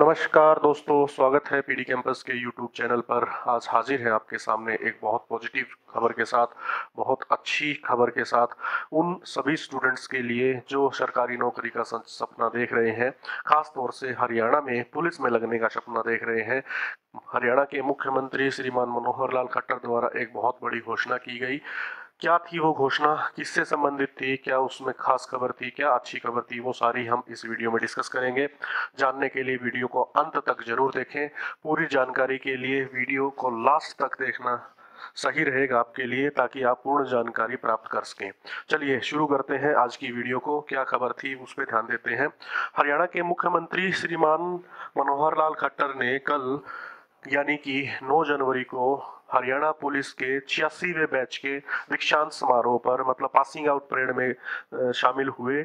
नमस्कार दोस्तों, स्वागत है पीडी कैंपस के यूट्यूब चैनल पर। आज हाजिर है आपके सामने एक बहुत पॉजिटिव खबर के साथ, बहुत अच्छी खबर के साथ उन सभी स्टूडेंट्स के लिए जो सरकारी नौकरी का सपना देख रहे हैं। खास तौर से हरियाणा में पुलिस में लगने का सपना देख रहे हैं। हरियाणा के मुख्यमंत्री श्रीमान मनोहर लाल खट्टर द्वारा एक बहुत बड़ी घोषणा की गई। क्या थी वो घोषणा? किससे संबंधित थी? क्या उसमें खास खबर थी? क्या अच्छी खबर थी? वो सारी हम इस वीडियो में डिस्कस करेंगे। जानने के लिए वीडियो को अंत तक ज़रूर देखें। पूरी जानकारी के लिए वीडियो को लास्ट तक देखना सही रहेगा आपके लिए, ताकि आप पूर्ण जानकारी प्राप्त कर सकें। चलिए, शुरू करते हैं आज की वीडियो को। क्या खबर थी उस पर ध्यान देते हैं। हरियाणा के मुख्यमंत्री श्रीमान मनोहर लाल खट्टर ने कल यानी कि 9 जनवरी को हरियाणा पुलिस के छियासीवे बैच के दीक्षांत समारोह पर मतलब पासिंग आउट परेड में शामिल हुए।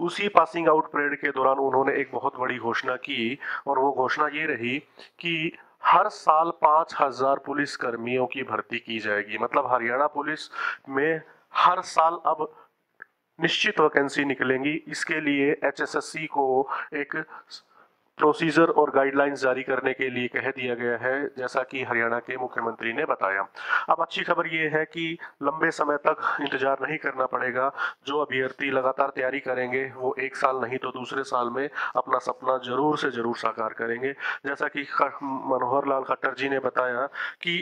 उसी पासिंग आउट परेड के दौरान उन्होंने एक बहुत बड़ी घोषणा की और वो घोषणा ये रही कि हर साल पाँच हज़ार पुलिस कर्मियों की भर्ती की जाएगी। मतलब हरियाणा पुलिस में हर साल अब निश्चित वैकेंसी निकलेंगी। इसके लिए एचएसएससी को एक प्रोसीजर और गाइडलाइंस जारी करने के लिए कह दिया गया है, जैसा कि हरियाणा के मुख्यमंत्री ने बताया। अब अच्छी खबर ये है कि लंबे समय तक इंतज़ार नहीं करना पड़ेगा। जो अभ्यर्थी लगातार तैयारी करेंगे, वो एक साल नहीं तो दूसरे साल में अपना सपना ज़रूर से ज़रूर साकार करेंगे। जैसा कि मनोहर लाल खट्टर जी ने बताया कि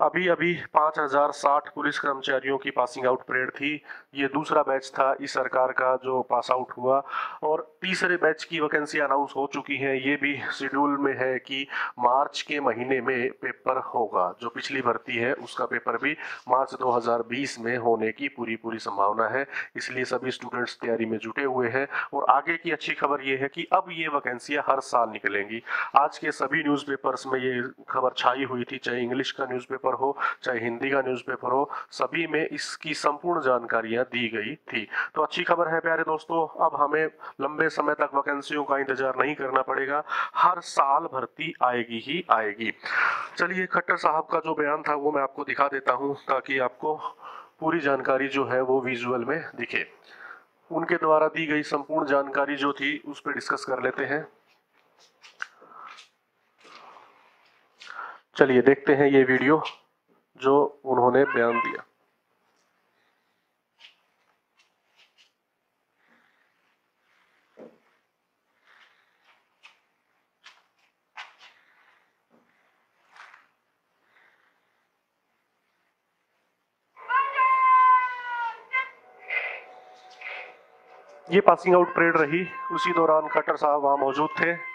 अभी अभी पाँच हज़ार साठ पुलिस कर्मचारियों की पासिंग आउट परेड थी। ये दूसरा बैच था, इस सरकार का जो पास आउट हुआ। और तीसरे बैच की वैकेंसी अनाउंस हो चुकी है। ये भी शेड्यूल में है कि मार्च के महीने में पेपर होगा, जो पिछली भर्ती है, उसका पेपर भी मार्च 2020 में होने की पूरी पूरी संभावना है। इसलिए सभी स्टूडेंट्स तैयारी में जुटे हुए हैं। और आगे की अच्छी खबर ये है कि अब ये वैकेंसियाँ हर साल निकलेंगी। आज के सभी न्यूज़पेपर्स में ये खबर छाई हुई थी, चाहे इंग्लिश का न्यूज़पेपर न्यूज़पेपर हो, चाहे हिंदी का न्यूज़पेपर हो, सभी में इसकी संपूर्ण जानकारियाँ दी गई थी। तो अच्छी खबर है प्यारे दोस्तों, अब हमें लंबे समय तक वैकेंसियों का इंतज़ार नहीं करना पड़ेगा। हर साल भर्ती आएगी ही आएगी। चलिए, खट्टर साहब का जो बयान था, वो मैं आपको दिखा देता हूँ, ताकि आपको पूरी जानकारी जो है, वो विजुअल में दिखे। उनके द्वारा दी गई संपूर्ण जानकारी जो थी, उस पर डिस्कस कर लेते हैं। चलिए, देखते हैं ये वीडियो। जो उन्होंने बयान दिया। ये पासिंग आउट परेड रही। उसी दौरान खट्टर साहब वहाँ मौजूद थे।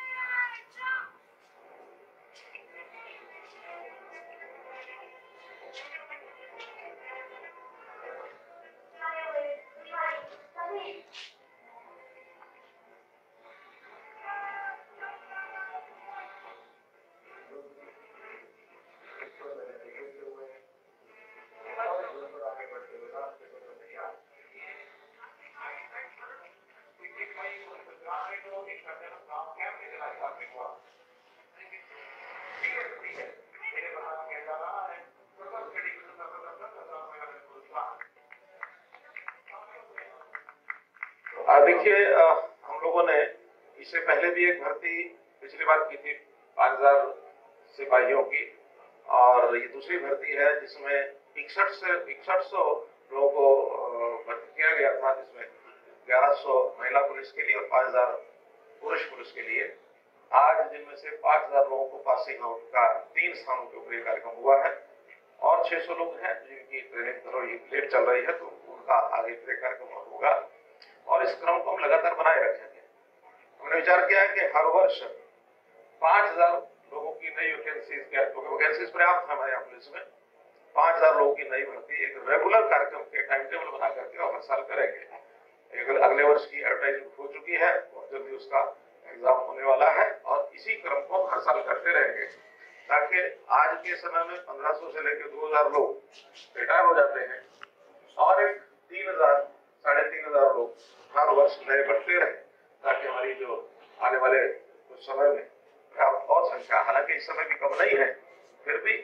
देखिए हम लोगों ने इससे पहले भी एक भर्ती पिछली बार की थी पाँच हज़ार सिपाहियों की, और ये दूसरी भर्ती है जिसमें इकसठ से, इकसठ सौ लोगों को भर्ती किया गया था, जिसमें ग्यारह सौ महिला पुलिस के लिए और पाँच हज़ार पुरुष पुलिस के लिए। आज जिनमें से पाँच हज़ार लोगों को पासिंग आउट का तीन स्थानों के ऊपर कार्यक्रम हुआ है, और 600 लोग हैं जिनकी ट्रेनिंग लेट चल रही है तो उनका आगे कार्यक्रम होगा। इस क्रम को हम लगातार बनाए रखेंगे। हमने विचार किया है कि हर वर्ष पाँच हज़ार लोगों की नई वैकेंसीज क्योंकि वैकेंसीज पर्याप्त है हमारे यहाँ पुलिस में। पाँच हज़ार लोगों की नई भर्ती एक रेगुलर कार्यक्रम के टाइम टेबल बना करके हर साल करेंगे। अगले वर्ष की एडवर्टाइजमेंट हो चुकी है और जल्दी उसका एग्ज़ाम होने वाला है और इसी क्रम को हर साल करते रहेंगे। ताकि आज के समय में 1500 से लेकर 2000 लोग रिटायर हो जाते हैं और एक तीन हज़ार, साढ़े तीन हज़ार लोग हर वर्ष नए बढ़ते रहे, ताकि हमारी जो आने वाले कुछ समय में और संख्या, हालाँकि इस समय भी कम नहीं है, फिर भी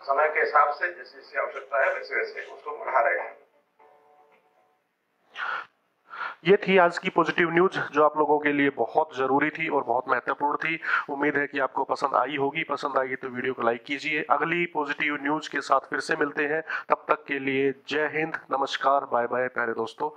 समय के हिसाब से जैसे जैसे आवश्यकता है, वैसे वैसे उसको बढ़ा रहे हैं। ये थी आज की पॉजिटिव न्यूज़ जो आप लोगों के लिए बहुत ज़रूरी थी और बहुत महत्वपूर्ण थी। उम्मीद है कि आपको पसंद आई होगी। पसंद आई तो वीडियो को लाइक कीजिए। अगली पॉजिटिव न्यूज़ के साथ फिर से मिलते हैं। तब तक के लिए जय हिंद, नमस्कार, बाय बाय, प्यारे दोस्तों।